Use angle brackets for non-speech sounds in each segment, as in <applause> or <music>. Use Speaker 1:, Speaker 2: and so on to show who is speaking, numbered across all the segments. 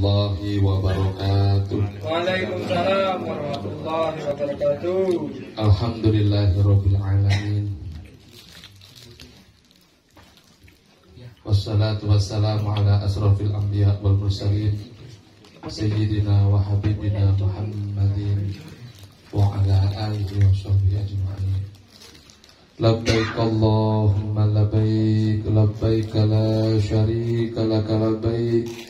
Speaker 1: warahmatullahi wabarakatuh.
Speaker 2: Waalaikumsalam warahmatullahi wabarakatuh.
Speaker 1: Alhamdulillahirabbil alamin. Wassalatu wassalamu ala asrafil anbiya wal mursalin Sayyidina wa habibina Muhammadin Wa ala alihi wa sahbihi ajma'in Labbaik Allahumma labbaik Labbaik la syarika laka labbaik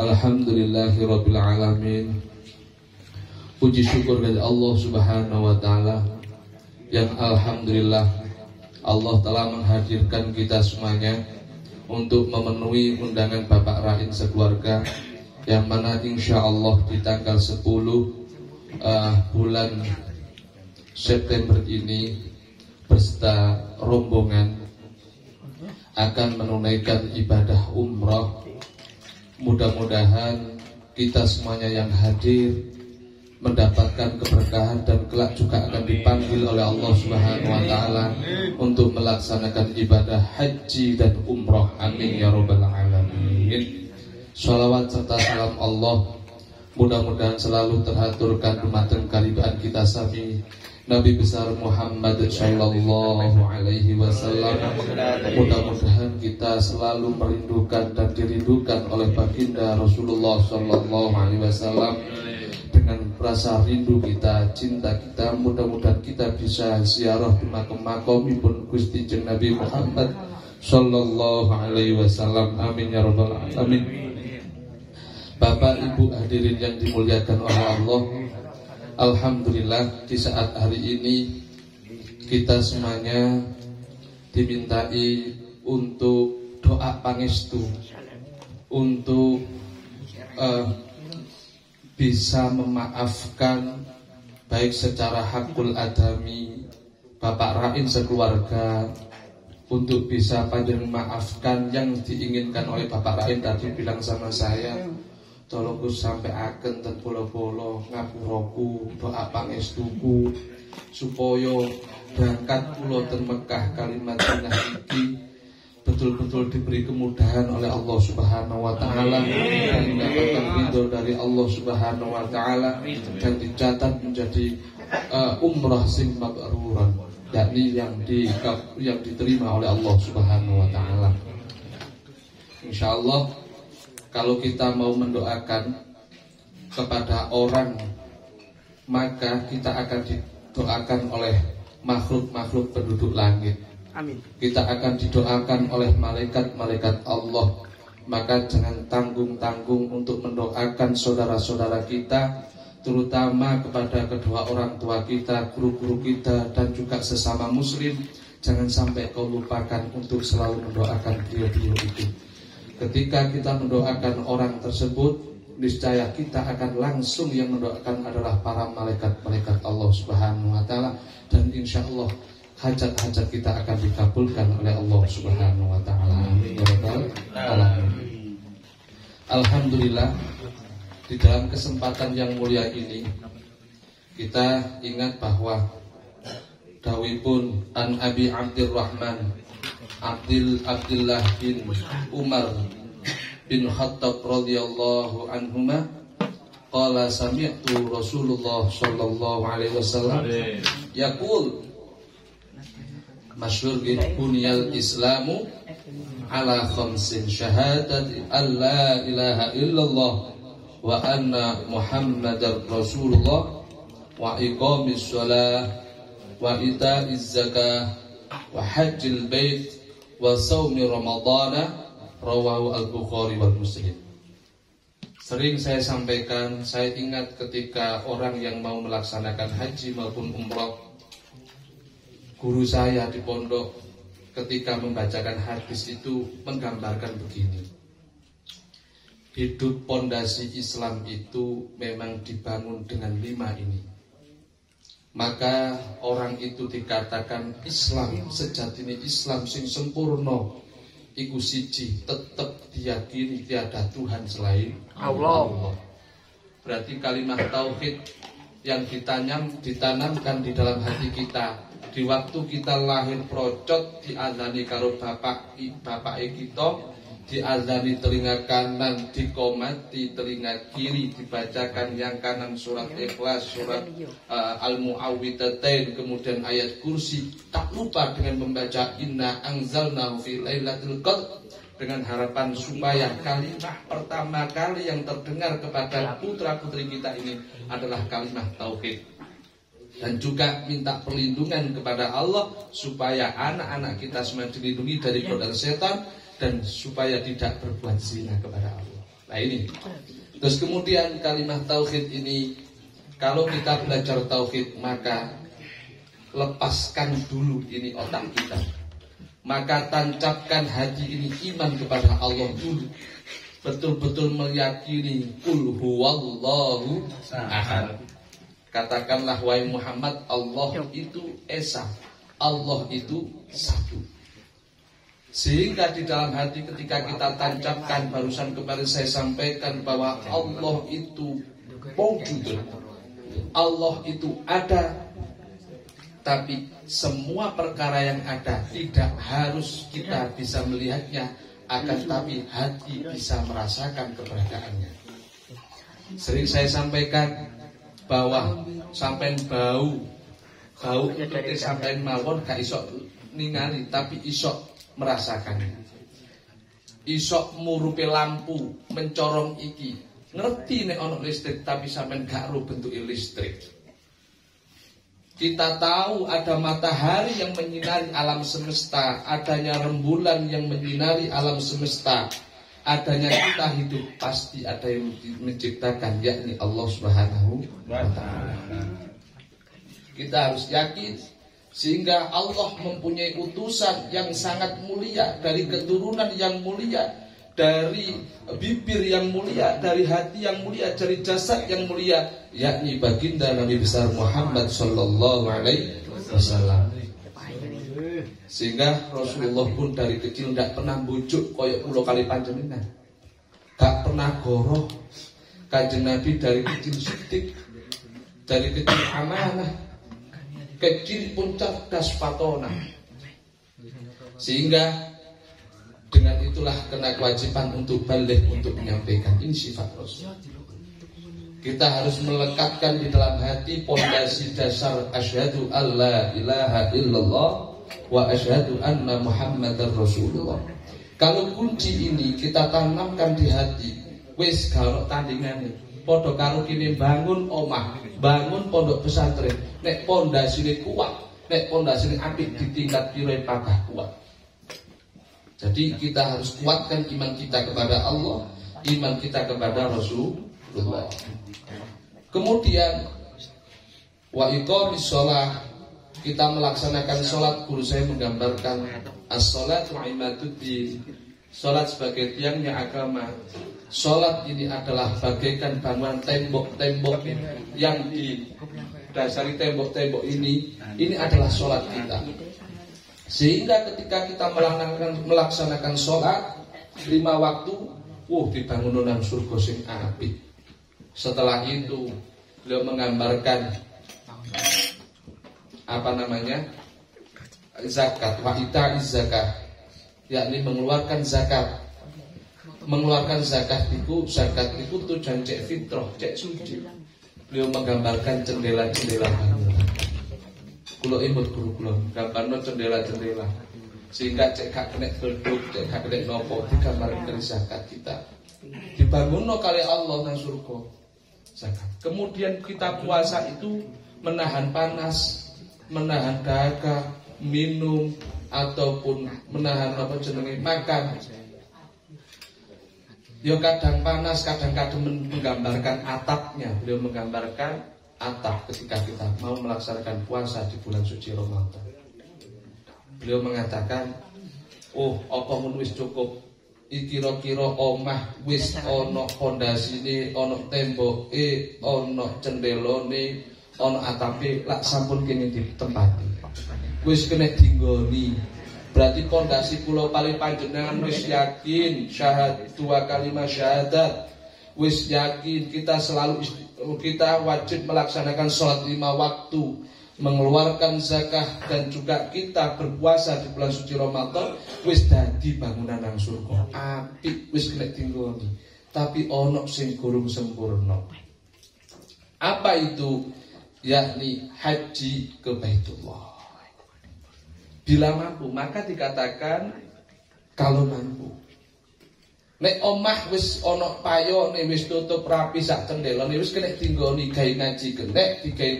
Speaker 1: Alhamdulillahi Rabbil Alamin. Puji syukur dari Allah subhanahu wa ta'ala Yang Alhamdulillah Allah telah menghadirkan kita semuanya Untuk memenuhi undangan Bapak Rahim sekeluarga Yang mana insya Allah di tanggal 10 uh, bulan September ini Berserta rombongan Akan menunaikan ibadah umrah Mudah-mudahan kita semuanya yang hadir mendapatkan keberkahan dan kelak juga akan dipanggil oleh Allah Subhanahu wa taala untuk melaksanakan ibadah haji dan umroh. Amin ya rabbal alamin. Salawat serta salam Allah mudah-mudahan selalu terhaturkan dumateng kalibaan kita sami Nabi besar Muhammad Sallallahu Alaihi Wasallam. Mudah-mudahan kita selalu merindukan dan dirindukan oleh baginda Rasulullah Sallallahu Alaihi Wasallam dengan rasa rindu kita, cinta kita. Mudah-mudahan kita bisa ziarah di makam-makam pun Gusti Jeng Nabi Muhammad Sallallahu Alaihi Wasallam. Amin ya robbal alamin. Bapak Ibu hadirin yang dimuliakan oleh Allah Alhamdulillah di saat hari ini kita semuanya dimintai untuk doa pangestu untuk uh, bisa memaafkan baik secara hakul adami Bapak Rain sekeluarga untuk bisa panjang memaafkan yang diinginkan oleh Bapak Rain tadi bilang sama saya tolong sampai akan dan polo-polo ngapuraku doa pangestuku supaya berangkat pulau dan Mekah kalimat iki betul-betul diberi kemudahan oleh Allah Subhanahu wa taala dan mendapatkan ridho dari Allah Subhanahu wa taala dan dicatat menjadi uh, umrah sing mabruran yakni yang di yang diterima oleh Allah Subhanahu wa taala. Insyaallah kalau kita mau mendoakan kepada orang maka kita akan didoakan oleh makhluk-makhluk penduduk langit. Amin. Kita akan didoakan oleh malaikat-malaikat Allah. Maka jangan tanggung-tanggung untuk mendoakan saudara-saudara kita terutama kepada kedua orang tua kita, guru-guru kita dan juga sesama muslim. Jangan sampai kau lupakan untuk selalu mendoakan beliau-beliau itu. Ketika kita mendoakan orang tersebut, niscaya kita akan langsung yang mendoakan adalah para malaikat-malaikat Allah Subhanahu wa taala dan insya Allah hajat-hajat kita akan dikabulkan oleh Allah Subhanahu wa taala. Amin. Alhamdulillah di dalam kesempatan yang mulia ini kita ingat bahwa Dawi pun an Abi Abdurrahman Abdul Abdullah bin Umar bin Khattab radhiyallahu anhuma qala sami'tu Rasulullah sallallahu alaihi wasallam yaqul masyhur bin bunyal islamu ala khamsin syahadat alla ilaha illallah wa anna Muhammadar Rasulullah wa iqamis shalah wa ita'iz zakah wa hajjil bait wa saumi ramadhana rawahu al-Bukhari wal Muslim. Sering saya sampaikan, saya ingat ketika orang yang mau melaksanakan haji maupun umroh Guru saya di pondok ketika membacakan hadis itu menggambarkan begini. Hidup pondasi Islam itu memang dibangun dengan lima ini. Maka orang itu dikatakan Islam sejatinya Islam sing sempurna iku siji tetap diyakini tiada Tuhan selain Allah. Allah. Berarti kalimat tauhid yang ditanam ditanamkan di dalam hati kita di waktu kita lahir procot diazani karo bapak bapak kita diazani telinga kanan dikomati telinga kiri dibacakan yang kanan surat ikhlas surat uh, al muawwidatain kemudian ayat kursi tak lupa dengan membaca inna anzalna fi lailatul qadr dengan harapan supaya kalimat pertama kali yang terdengar kepada putra putri kita ini adalah kalimat tauhid. Dan juga minta perlindungan kepada Allah supaya anak-anak kita semua dilindungi dari godaan setan dan supaya tidak berbuat zina kepada Allah. Nah ini. Terus kemudian kalimat tauhid ini kalau kita belajar tauhid maka lepaskan dulu ini otak kita. Maka tancapkan hati ini iman kepada Allah dulu. Betul-betul meyakini kul huwallahu ahad. Katakanlah wahai Muhammad Allah itu esa. Allah itu satu. Sehingga di dalam hati ketika kita tancapkan barusan kemarin saya sampaikan bahwa Allah itu wujud. Allah itu ada tapi semua perkara yang ada tidak harus kita bisa melihatnya akan tapi hati bisa merasakan keberadaannya. Sering saya sampaikan bahwa sampai bau bau itu sampai mawon gak isok ningali tapi isok merasakannya. Isok murupe lampu mencorong iki. Ngerti nek ono listrik tapi sampean gak ro bentuk listrik. Kita tahu ada matahari yang menyinari alam semesta, adanya rembulan yang menyinari alam semesta, adanya kita hidup pasti ada yang menciptakan yakni Allah Subhanahu wa taala. Kita harus yakin sehingga Allah mempunyai utusan yang sangat mulia dari keturunan yang mulia, dari bibir yang mulia, dari hati yang mulia, dari jasad yang mulia, yakni baginda Nabi besar Muhammad Sallallahu Alaihi Wasallam. Sehingga Rasulullah pun dari kecil tidak pernah bujuk koyok pulau kali panjenengan, gak pernah goroh. Kajian Nabi dari kecil sutik, dari kecil amanah, kecil pun cerdas patona. Sehingga dengan itulah kena kewajiban untuk balik untuk menyampaikan ini sifat Rasul. Kita harus melekatkan di dalam hati pondasi dasar asyhadu alla ilaha illallah wa asyhadu anna muhammadar rasulullah. Kalau kunci ini kita tanamkan di hati, wis kalau tandingan Podo karo kini bangun omah, bangun pondok pesantren. Nek pondasine kuat, nek pondasine apik di tingkat piro pakah kuat. Jadi kita harus kuatkan iman kita kepada Allah, iman kita kepada Rasulullah. Kemudian wa iqamis shalah kita melaksanakan sholat guru saya menggambarkan as-salatu imaduddin sholat sebagai tiangnya agama Sholat ini adalah bagaikan bangunan tembok-tembok yang didasari tembok-tembok ini, ini adalah sholat kita. Sehingga ketika kita melaksanakan, melaksanakan sholat lima waktu, uh dibangun dalam surga sing api. Setelah itu beliau menggambarkan apa namanya? Zakat, wa zakat, yakni mengeluarkan zakat mengeluarkan zakat itu zakat itu tujuan cek fitrah cek suci. Beliau menggambarkan jendela-jendela kulo imut guru kulo gambarno jendela-jendela sehingga cek gak kena gelduk cek gak kena nopo digambar dari zakat kita. Dibangun kali Allah nang surga zakat. Kemudian kita puasa itu menahan panas menahan dahaga minum ataupun menahan apa jenenge makan Ya kadang panas, kadang-kadang menggambarkan atapnya. Beliau menggambarkan atap ketika kita mau melaksanakan puasa di bulan suci Ramadan. Beliau mengatakan, "Oh, apa wis cukup? Iki kira-kira omah wis ana pondasine, ana temboke, ana cendelone, ana atape, lak sampun kene ditempati. Wis kena dinggoni, Berarti pondasi pulau paling panjenengan wis yakin syahad dua kalimat syahadat. Wis yakin kita selalu kita wajib melaksanakan sholat lima waktu mengeluarkan zakah dan juga kita berpuasa di bulan suci Ramadan wis dadi bangunan nang surga. Apik wis kena tinggoni tapi onok sing gurung sempurna. Apa itu? Yakni haji ke Baitullah Bila mampu, maka dikatakan kalau mampu. Nek omah wis ana payo nek wis tutup rapi sak cendelone wis kena tinggoni gawe ngaji kenek digawe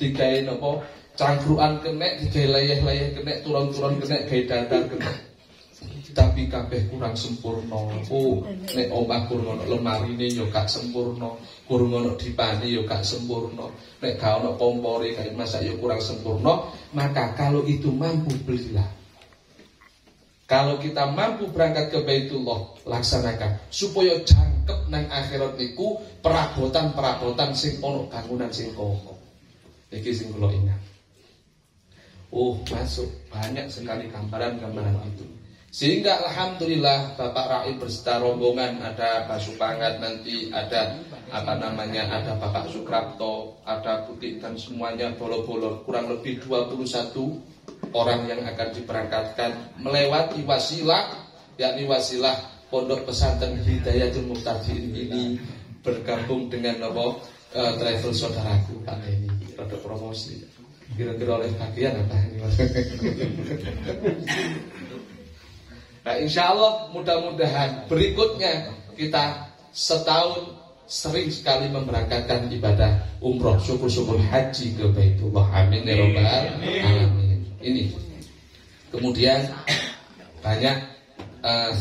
Speaker 1: digawe napa cangkruan kenek digawe layeh-layeh kenek turun-turun kenek gawe dadar kenek tapi kabeh kurang sempurna. Oh, nek omah kurang lemarine yo gak sempurna, kurang ana dipani yo gak sempurna. Nek gak ana kompore kayak masak yo kurang sempurna, maka kalau itu mampu belilah. Kalau kita mampu berangkat ke Baitullah, laksanakan supaya jangkep nang akhirat niku perabotan-perabotan sing ono bangunan sing kokoh. Iki sing kula ingat. Oh, masuk banyak sekali gambaran-gambaran itu. Sehingga Alhamdulillah Bapak Raib berserta rombongan Ada Pak Supangat nanti Ada apa namanya Ada Bapak Sukrapto Ada Putih dan semuanya bolo-bolo. Kurang lebih 21 orang yang akan diberangkatkan Melewati wasilah yakni wasilah Pondok Pesantren Hidayatul Muhtadin ini Bergabung dengan nopo uh, travel saudaraku Pak Denny. Rada promosi. Kira-kira oleh bagian apa ini <laughs> Nah insya Allah mudah-mudahan berikutnya kita setahun sering sekali memberangkatkan ibadah umroh syukur-syukur haji ke Baitullah. Amin ya robbal alamin. Ini. Kemudian banyak uh,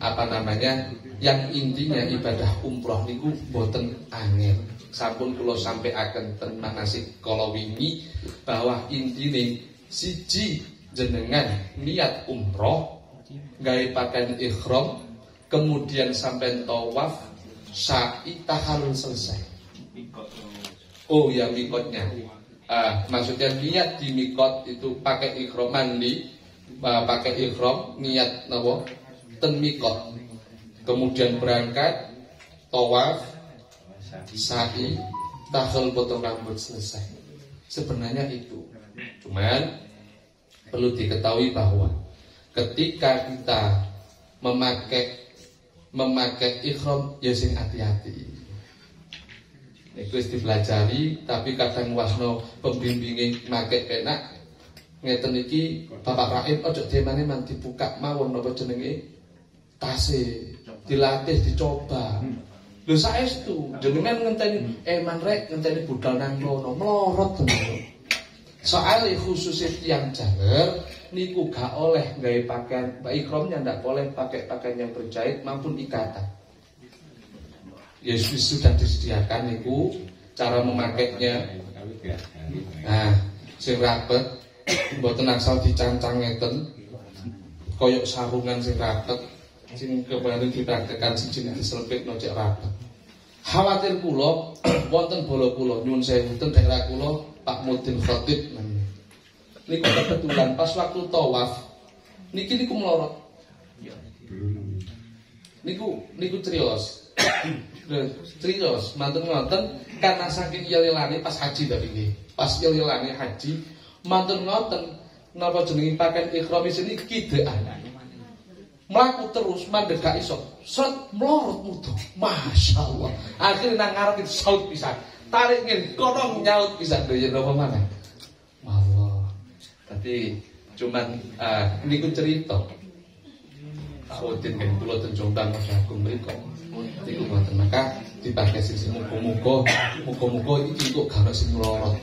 Speaker 1: apa namanya yang intinya ibadah umroh niku boten angin. Sampun kula sampai akan tentang manasik kalau ini bahwa intinya siji jenengan niat umroh gawe pakaian ikhram kemudian sampai tawaf sa'i tahalul selesai. Oh ya mikotnya. Ah, maksudnya niat di mikot itu pakai ikhram mandi uh, pakai ikhram niat nabo ten mikot. Kemudian berangkat tawaf sa'i tahal potong rambut selesai. Sebenarnya itu. Cuman perlu diketahui bahwa ketika kita memakai memakai ikhram ya sing hati-hati. Wis dipelajari tapi kadang wasno pembimbinge make penak ngeten iki Bapak Raib ojo demane man dibuka mawon napa jenenge tase dilatih dicoba. Lho saestu jenengan ngenteni eman rek ngenteni budal nang kono melorot tenan. Soal khususnya tiang janger niku gak oleh gaya pakaian ikromnya ndak boleh pakai pakaian yang berjahit maupun ikatan. Yesus sudah disediakan niku cara memakainya. Nah, sing rapet mboten asal dicancang ngeten koyok sarungan sing rapet sing kemarin dipraktekkan siji diselpit nojek rapet. Khawatir kula wonten bola kula nyuwun sewu ten daerah kula Pak Mudin Khatib. Niku kebetulan pas waktu tawaf. Niki niku melorot. Niku niku trios. <coughs> Trios manten ngoten karena saking yelilane pas haji tapi ini. Pas yelilane haji manten ngoten napa jenenge pakai ikhram sini kidean melaku terus mandek gak iso. Set melorot mutu masya Allah. Akhirnya nang ngarep itu saut pisan tarik ngin kodong nyaut bisa doyan apa mana Allah tapi cuman uh, ini ku cerita Pak Udin kan kula ten Jombang Mas Agung mriku. Iku ngoten maka dipakai sisi muga-muga muga-muga iki kok gak sing lorot.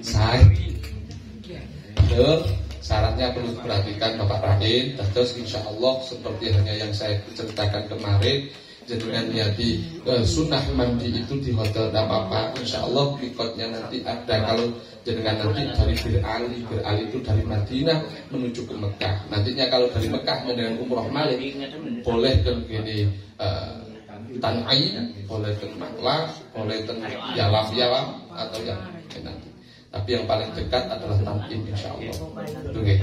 Speaker 1: Saiki. Betul, syaratnya perlu diperhatikan Bapak Rahim. Terus insya Allah seperti hanya yang saya ceritakan kemarin jenengan niati uh, sunnah mandi itu di hotel tidak apa-apa. Insya Allah mikotnya nanti ada. Kalau jenengan nanti dari Bir Ali Bir Ali itu dari Madinah menuju ke Mekah. Nantinya kalau dari Mekah dengan umroh Malik boleh ke gini uh, Tanai boleh ke Maklah boleh ke Yalam Yalam atau yang nanti. Tapi yang paling dekat adalah Tanqim insya Allah Oke.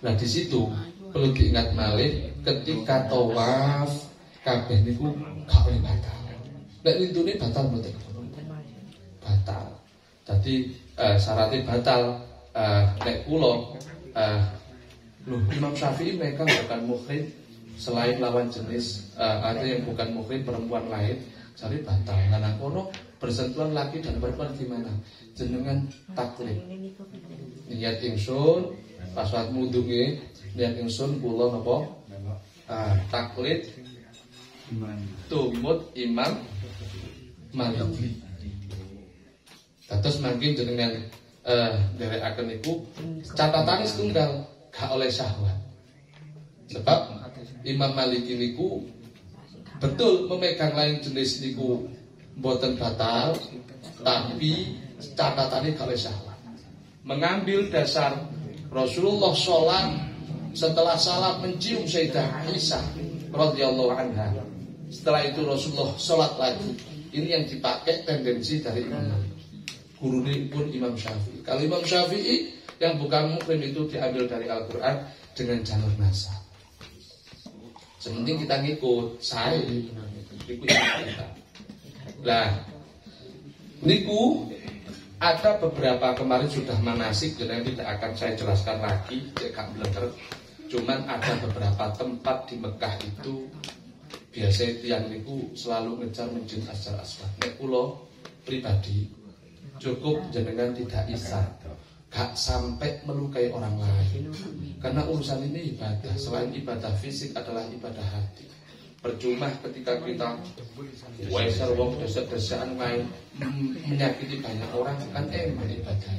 Speaker 1: Nah di situ perlu diingat Malik ketika tawaf kabeh niku gak oleh batal. Nek lintune batal mboten. Batal. Jadi uh, syaratnya batal uh, nek kula uh, Loh, Imam Syafi'i mereka bukan muhrim selain lawan jenis uh, ada yang bukan muhrim perempuan lain jadi batal karena kono bersentuhan laki dan perempuan gimana jenengan taklid niat ingsun pas saat mudunge niat ingsun kula napa uh, taklid tumut imam maliki Terus mungkin dengan uh, dari akan itu catatan tunggal gak oleh syahwat. Sebab Imam Malik niku betul memegang lain jenis niku buatan batal, tapi catatannya gak oleh syahwat. Mengambil dasar Rasulullah sholat setelah salat mencium Sayyidah Aisyah radhiyallahu anha setelah itu Rasulullah sholat lagi. Ini yang dipakai tendensi dari Imam. Guru pun Imam Syafi'i. Kalau Imam Syafi'i yang bukan mukmin itu diambil dari Al-Quran dengan jalur nasab. Sementing kita ngikut, saya ikut kita. Nah, niku ada beberapa kemarin sudah manasik jadi tidak akan saya jelaskan lagi cek belenger cuman ada beberapa tempat di Mekah itu biasa tiang niku selalu ngejar menjin asal aswad. Nek kula pribadi cukup jenengan tidak isa. Gak sampai melukai orang lain. Karena urusan ini ibadah. Selain ibadah fisik adalah ibadah hati. Percuma ketika kita weser wong desek-desekan lain menyakiti banyak orang kan emang ibadah.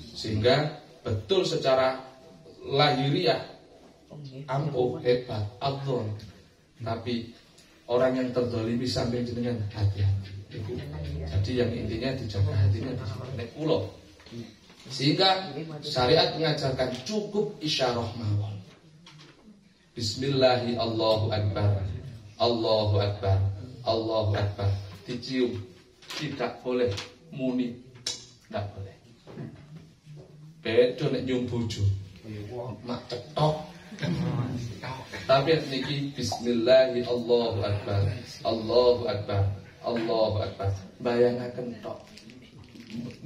Speaker 1: Sehingga betul secara lahiriah ampuh hebat Allah tapi orang yang terdolimi sampai dengan hati-hati. Jadi yang intinya dijaga hatinya di pulau. Sehingga syariat mengajarkan cukup isyarah mawon. Bismillahi Allahu Akbar. Allahu Akbar. Allahu Akbar. Dicium. Tidak boleh muni. Tidak boleh. Beda nek nyum bojo. Mak cetok tapi niki bismillahi Allahu akbar. Allahu akbar. Allahu akbar. Bayangaken tok.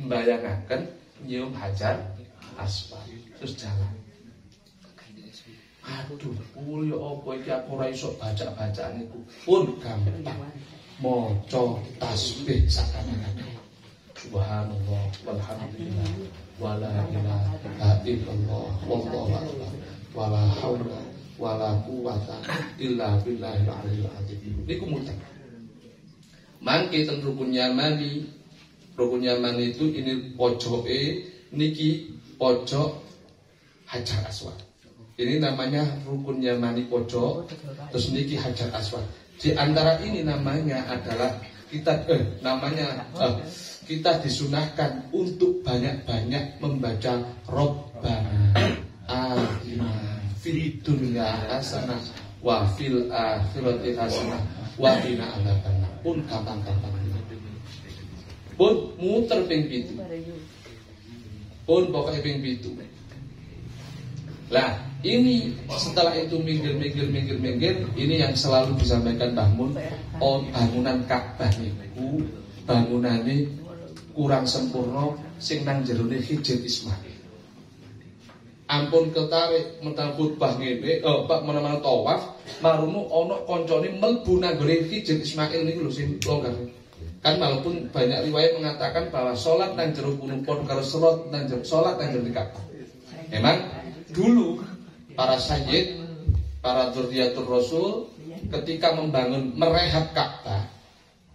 Speaker 1: Bayangaken nyium hajar asfal terus jalan. Aduh, kulo apa iki aku ora iso baca-bacaan niku. Pun gampang. Maca tasbih sakabehane. Subhanallah walhamdulillah wala ilaha illallah wallahu akbar wala haula wala quwata illa billahil aliyil azim. Niku mutak mangke ten rukun yamani rukun yamani itu ini pojoke niki pojok hajar aswad. Ini namanya rukun yamani pojok terus niki hajar aswad. Di antara ini namanya adalah kita eh namanya eh, kita disunahkan untuk banyak-banyak membaca Robbana atina fid dunya hasanah wa fil akhirati hasanah wa qina adzabannar. Pun gampang-gampang. Pun muter ping pitu. Pun pokoknya ping pitu. Lah, ini setelah itu minggir minggir minggir minggir, ini yang selalu disampaikan Mbah Mun, oh bangunan Ka'bah niku bangunane kurang sempurna sing nang jerone Hijr Ismail ampun ketarik mental khutbah ngene oh Pak menawa tawaf marunu ono koncone mlebu nang gone Hijr Ismail niku lho sing longgar. Kan walaupun banyak riwayat mengatakan bahwa sholat nang jero pun kalau sholat nang jero sholat nang jero Ka'bah. Memang dulu para sayyid para dzurriyyatur rasul ketika membangun merehab Ka'bah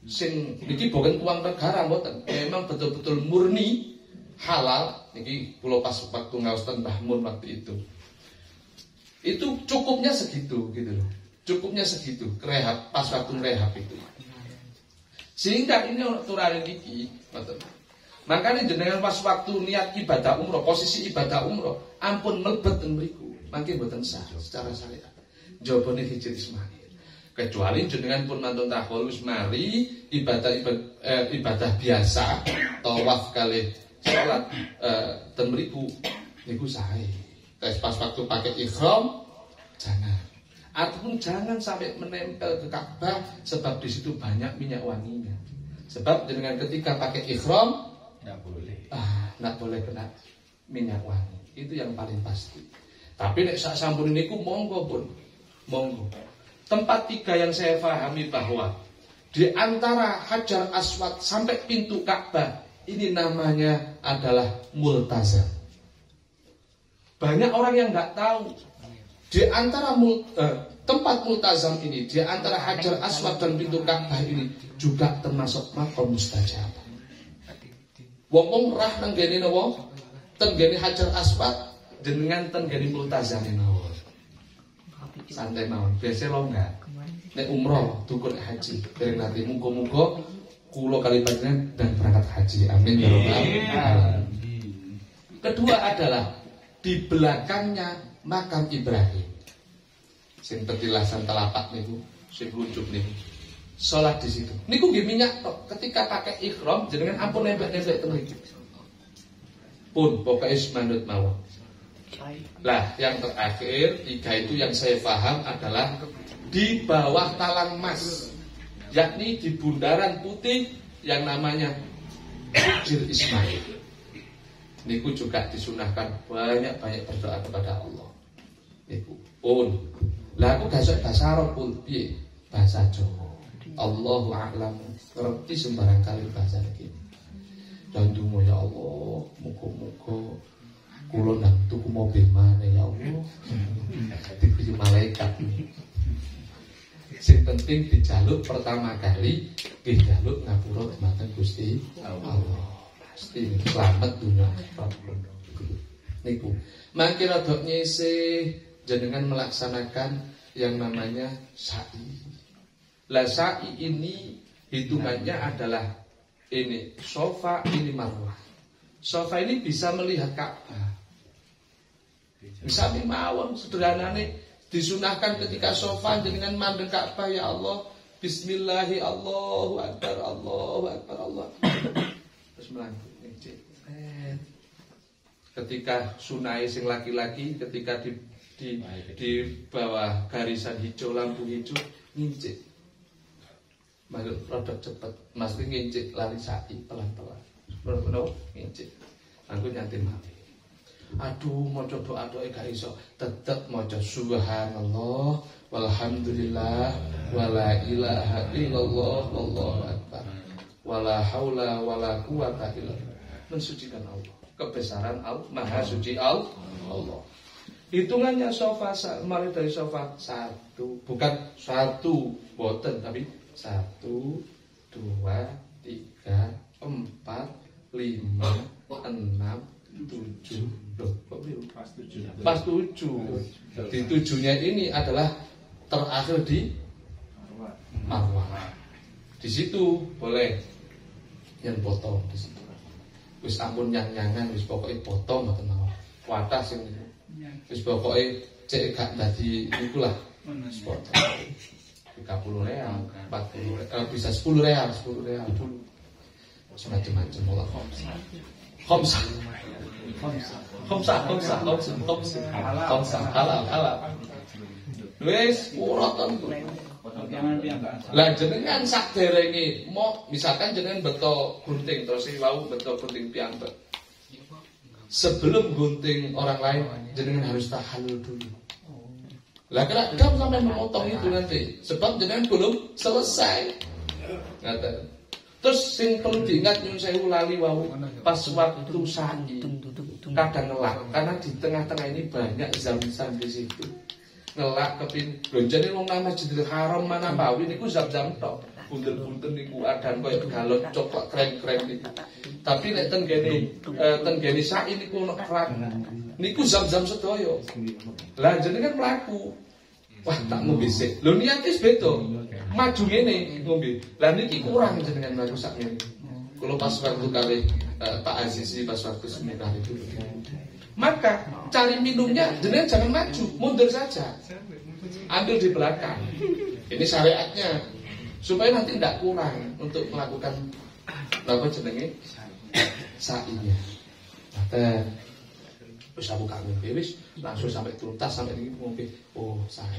Speaker 1: sing niki bukan uang negara mboten memang betul-betul murni halal niki pulau pas waktu ngaosten Mbah Mun waktu itu. Itu cukupnya segitu gitu loh. Cukupnya segitu rehab pas waktu rehab itu. Sehingga ini turare niki makanya jenengan pas waktu niat ibadah umroh posisi ibadah umroh ampun melebet mriku. Mungkin boten sah secara syariat. Jawabannya hijir Ismail. Kecuali jenengan pun mantun takol wis mari ibadah ibadah, eh, ibadah biasa tawaf kali sholat eh, ten mriku niku sae. Tes pas waktu pakai ikhram jangan. Ataupun jangan sampai menempel ke Ka'bah sebab di situ banyak minyak wanginya. Sebab dengan ketika pakai ikhram
Speaker 3: tidak boleh.
Speaker 1: Ah, tidak boleh kena minyak wangi. Itu yang paling pasti. Tapi nek sak sampun niku monggo pun Monggo. Tempat tiga yang saya pahami bahwa di antara Hajar Aswad sampai pintu Ka'bah ini namanya adalah multazam. Banyak orang yang nggak tahu di antara mul, eh, tempat multazam ini, di antara Hajar Aswad dan pintu Ka'bah ini juga termasuk makom mustajab. Wong wong rah nang gene napa? Tenggene Hajar Aswad dengan tenggene multazam napa? santai mawon biasa lo enggak nek umroh dukun haji dari nanti muga-muga kulo kali panjenengan dan berangkat haji. Amin. Ya rabbal kedua adalah di belakangnya makam Ibrahim. Sing petilasan telapak niku sing lucu niku. Sholat di situ. Niku nggih minyak tok. Ketika pakai ikhram jenengan ampun nempel-nempel teng pun pokoknya manut mawon. Lah yang terakhir tiga itu yang saya paham adalah di bawah talang emas, yakni di bundaran putih yang namanya Hijir Ismail. Niku juga disunahkan banyak-banyak berdoa kepada Allah. Niku pun. Lah aku gak bahasa Arab pun piye? Bahasa Jawa. Allahu a'lam. Ngerti sembarang kali bahasa ini. Dan ya Allah, muka-muka Kulo nang tuku mobil mana ya Allah. Dibeli malaikat. Sing penting dijaluk pertama kali dijaluk ngapura dumateng Gusti Allah. Pasti selamat dunia Niku. Mangke rada nyese jenengan melaksanakan yang namanya sa'i. Lah sa'i ini hitungannya adalah ini sofa ini marwah. Sofa ini bisa melihat Ka'bah. Bisa mawon sederhanane disunahkan ketika sofa dengan mandeng Ka'bah ya Allah. Bismillahi Allahu Akbar Allahu Akbar Allah terus melangkut ketika sunai sing laki-laki ketika di di di bawah garisan hijau lampu hijau ngincik. Maksud produk cepet. Mesti ngincik lari sapi pelan-pelan. Pelan-pelan ngincik. Aku nyanti mati aduh maca doa doa gak iso. Tetep maca subhanallah walhamdulillah wala ilaha illallah wallahu akbar. Wala haula wala quwata illa mensucikan Allah. Kebesaran Allah maha suci Allah. Hitungannya sofa mulai dari sofa satu. Bukan satu boten tapi satu dua tiga empat lima enam tujuh. Pas tujuh? Pas tujuh. Di tujuhnya ini adalah terakhir di marwah. Di situ boleh yang potong di situ. Wis ampun nyang nyangan wis pokoknya potong atau mawon wadah sing wis pokoknya cek gak dadi niku lah potong 30 real, 40 real, eh, bisa 10 real, 10 real, 10 semacam-macam Allah Khamsah. Khamsah, khamsah, khamsah, khamsah, khamsah, halal, halal. Wes Lah jenengan sak derenge mau misalkan jenengan beto gunting terus wau beto gunting piyambak. Sebelum gunting orang lain jenengan harus tahalul dulu. Lah kamu sampai memotong itu nanti sebab jenengan belum selesai. Ngaten. Terus sing perlu diingat nyun sewu lali wau pas waktu sandi kadang ngelak karena di tengah-tengah ini banyak zam-zam di situ. ngelak kepin jane wong nang Masjidil Haram mana bawi niku zam-zam tok. Bunten-bunten niku. Adan koyo galon coklat krem-krem niku. Tapi nek ten gene eh, ten gene saiki niku ono kerak. Niku zam-zam sedaya lah jenengan mlaku Wah, tak ngombe sik. Lho niat wis beda. Maju ngene ngombe. Lah niki kurang jenengan mlaku sak. Kalau pas waktu kali uh, Pak Azizi pas waktu seminar itu maka cari minumnya jenengan jangan maju mundur saja ambil di belakang ini syariatnya supaya nanti tidak kurang untuk melakukan apa jenenge sainya nah, wis aku kangen wis langsung sampai tuntas sampai ini mungkin oh saya.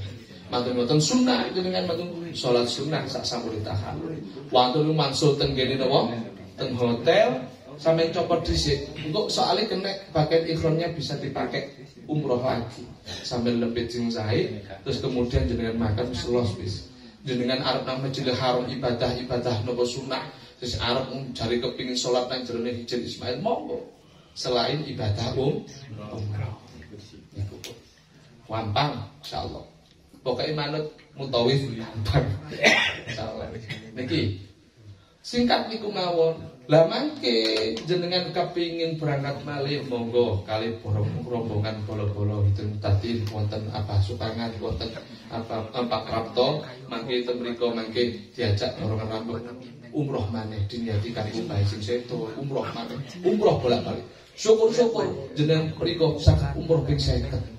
Speaker 1: Mantun mantun sunnah itu dengan mantun sholat sunnah sak sampun tahalul. Waktu lu mansul ten gene napa ten hotel sampai copot dhisik. Untuk soalnya kena bagian ikhramnya bisa dipakai umroh lagi. Sambil lebih jeng terus kemudian jenengan makan selos bis jenengan Arab nama Masjidil Haram ibadah ibadah nopo sunnah. Terus Arab cari kepingin sholat nang jerone hijau Ismail monggo selain ibadah um umroh gampang insyaallah. Pokoknya manut mutawif gampang insyaallah. Niki singkat niku mawon. Lah mangke jenengan kepingin berangkat malih monggo kali rombongan bolo-bolo itu tadi wonten apa sukangan wonten apa apa krapto mangke itu mriku mangke diajak rombongan rambut. Umroh maneh diniati kanggo bae sing umroh maneh umroh bolak-balik syukur-syukur. Jenengan mriku sak umroh ping 50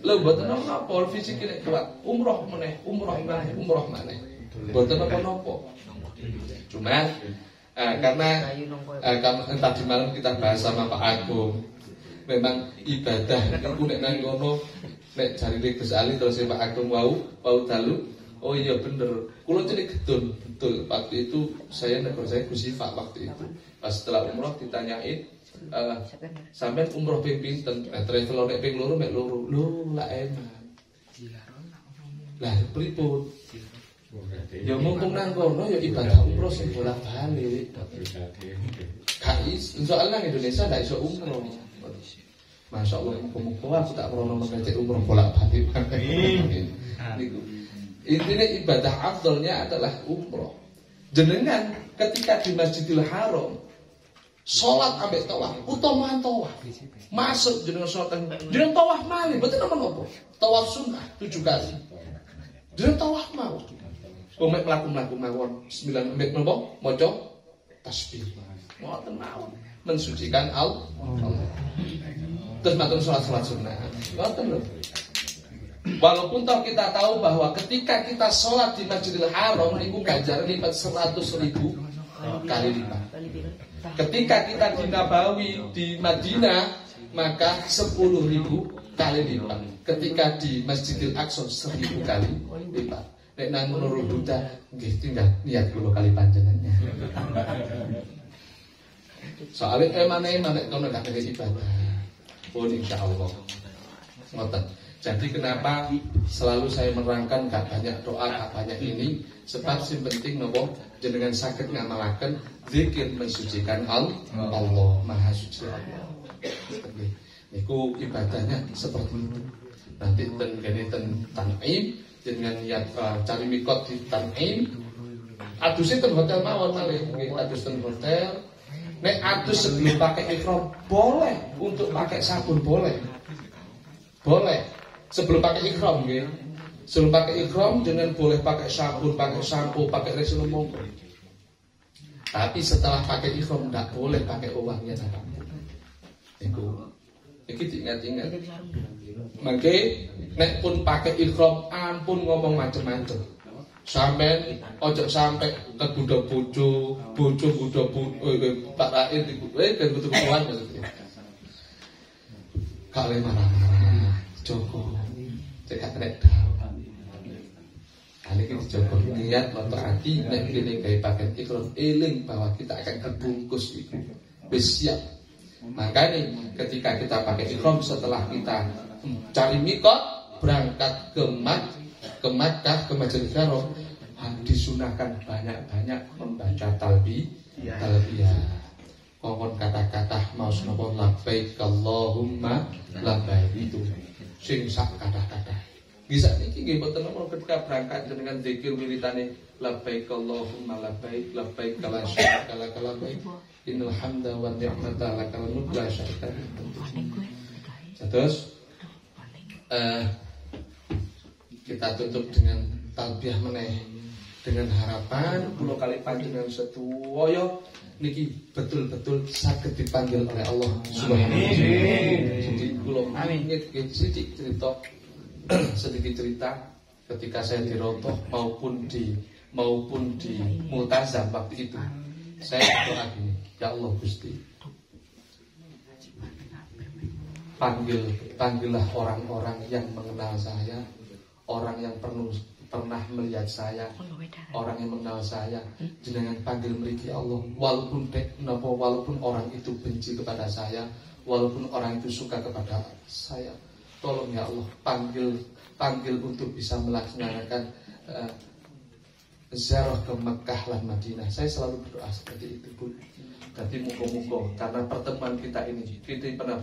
Speaker 1: Lho mboten napa fisik nek kuat. Umroh meneh umroh maneh umroh maneh. Mboten napa-napa Cuma uh, karena uh, tadi malam kita bahas sama Pak Agung, memang ibadah itu nek nang kono nek cari Gus Ali terus Pak Agung wau wau dalu. Oh iya bener, kalau jadi gedun betul. Waktu itu saya negor saya Gus waktu itu. Pas setelah umroh ditanyain, uh, sampai umroh ping pinten, nah, travel nek ping loro mek loro, lu lah enak. Lah pripun? Ya mumpung nang kono ya ibadah umroh sing bolak-balik. Kais, Allah Indonesia ndak iso umroh. Masya Allah, mumpung aku tak pernah mengajak umroh bolak-balik. Intinya ibadah afdolnya adalah umroh. Jenengan ketika di Masjidil Haram Sholat ambek tawaf, utama tawaf. Masuk jenengan sholat jenengan tawaf malih, betul apa nopo? Tawaf sunnah tujuh kali. Jenengan tawaf mau. Umek melaku-melaku mawon sembilan umek nopo mojo tasbih. Ngoten mawon mensucikan Allah. Terus matur sholat-sholat sunnah. Ngoten lho. Walaupun toh kita tahu bahwa ketika kita sholat di Masjidil Haram niku ganjaran lipat seratus ribu kali lipat. Ketika kita di Nabawi di Madinah maka sepuluh ribu kali lipat. Ketika di Masjidil Aqsa seribu kali lipat. Nek nang menurut Buddha nggih tinggal niat kula kali panjenengannya. Soalnya eman-eman nek kono gak ibadah. Oh insyaallah. Ngoten. Jadi kenapa selalu saya menerangkan gak banyak doa, gak banyak ini? Sebab yang penting nopo jenengan sakit ngamalaken zikir mensucikan Allah, Allah Maha Suci Allah. Niku ibadahnya seperti itu. Nanti ten gene ten tanim dengan niat uh, cari mikot di Tanim. Adusnya ten hotel mawon malih adus ten hotel. Nek adus sebelum pakai ikram boleh. Untuk pakai sabun boleh. Boleh sebelum pakai ikram nggih sebelum pakai ikram dengan boleh pakai sabun pakai sampo pakai resin monggo tapi setelah pakai ikram tidak boleh pakai uangnya apa pun itu itu ingat-ingat Mangke nek pun pakai ikhram ampun ngomong macem-macem. Sampai ojo sampai ke budak bojo, bojo budak bojo, Pak di eh kan betul kuat maksudnya. Kale marah-marah, Joko. Cek nek Kali ini Joko niat atau hati nek ini kayak pakai ikhram eling bahwa kita akan kebungkus itu. Besiap. Makanya ketika kita pakai ikhram setelah kita cari mikot berangkat ke Mak ke Makkah ke Masjidil Haram disunahkan banyak-banyak membaca talbi talbiyah. Kongkon kata-kata mau senopo labbaik Allahumma labbaik. Itu sing sak kata-kata bisa niki nggih boten napa ketika berangkat dengan zikir wiritane labbaik Allahumma labbaik labbaik kala syarika lak labbaik innal hamda wa ni'mata lakal mulk la syarika Terus uh, kita tutup dengan talbiah meneh dengan harapan pulau kali panjenengan setuwoyo niki betul-betul sakit dipanggil oleh Allah Subhanahu wa taala. Jadi kula sedikit cerita <clears throat> sedikit cerita ketika saya di Rotoh maupun di maupun di Multazam waktu itu. Saya berdoa gini ya Allah Gusti panggil panggillah orang-orang yang mengenal saya orang yang penuh pernah melihat saya orang yang mengenal saya dengan panggil mereka Allah walaupun walaupun orang itu benci kepada saya walaupun orang itu suka kepada saya Tolong ya Allah panggil panggil untuk bisa melaksanakan uh, ziarah ke Mekah dan Madinah. Saya selalu berdoa seperti itu, Bu. Jadi muka-muka karena pertemuan kita ini kita pernah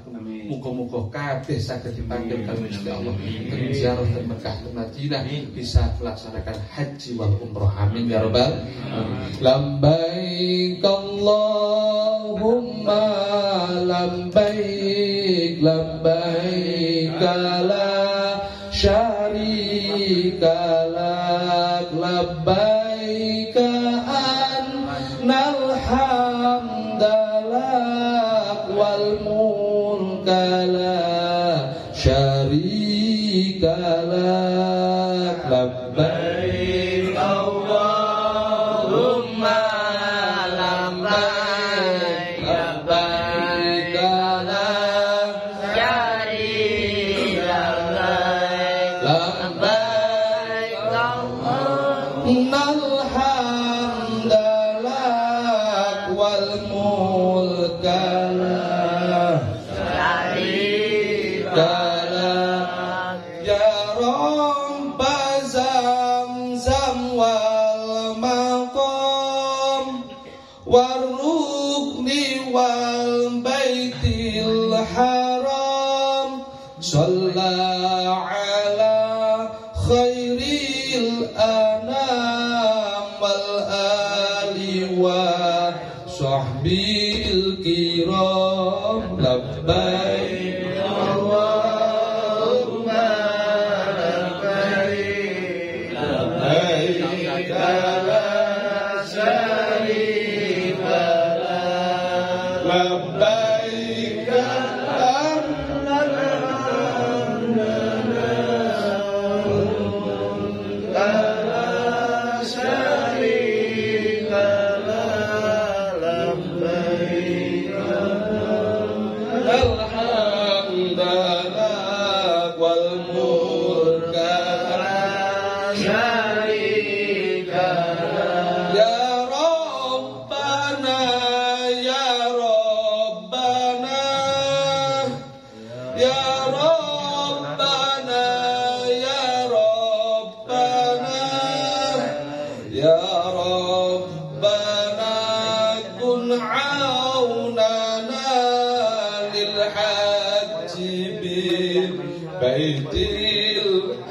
Speaker 1: muka-muka kabeh saged dipanggil kali Gusti Allah ke ziarah ke Mekah dan Madinah bisa melaksanakan haji wal umroh. Amin ya rabbal Lambaik Allahumma lambaik lambaik la syarika ali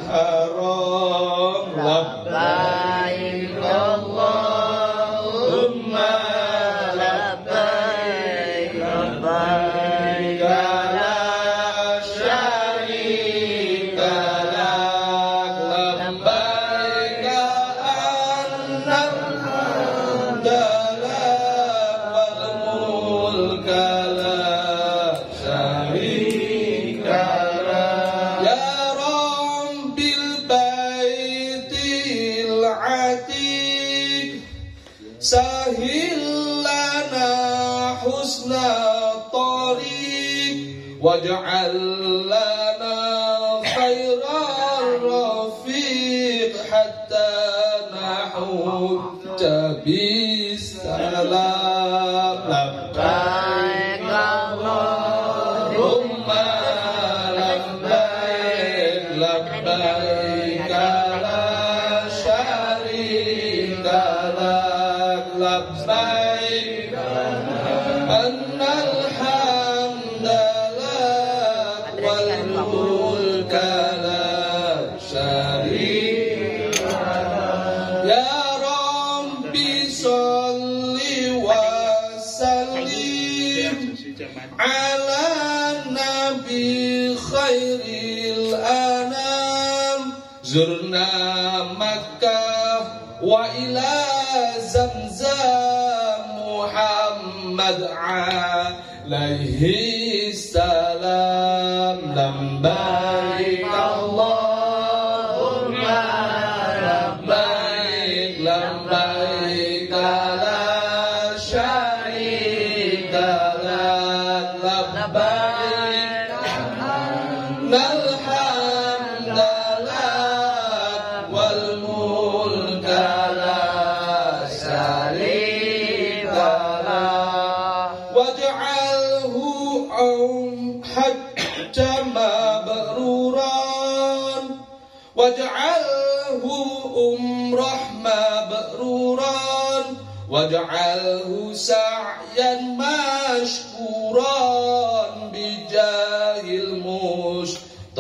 Speaker 1: أراد alaihi واجعله سعيا مشكورا بجاه المصطفى